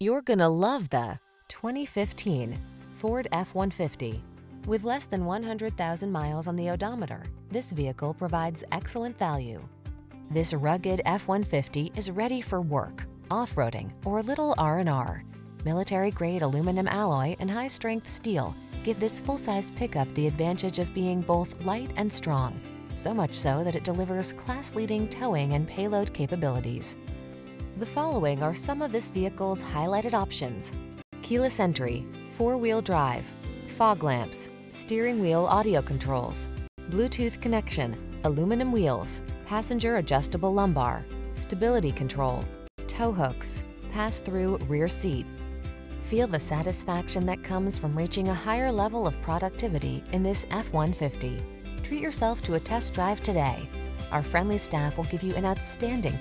You're gonna love the 2015 Ford F-150. With less than 100,000 miles on the odometer, this vehicle provides excellent value. This rugged F-150 is ready for work, off-roading, or little R&R. Military-grade aluminum alloy and high-strength steel give this full-size pickup the advantage of being both light and strong, so much so that it delivers class-leading towing and payload capabilities. The following are some of this vehicle's highlighted options. Keyless entry, four-wheel drive, fog lamps, steering wheel audio controls, Bluetooth connection, aluminum wheels, passenger adjustable lumbar, stability control, tow hooks, pass-through rear seat. Feel the satisfaction that comes from reaching a higher level of productivity in this F-150. Treat yourself to a test drive today. Our friendly staff will give you an outstanding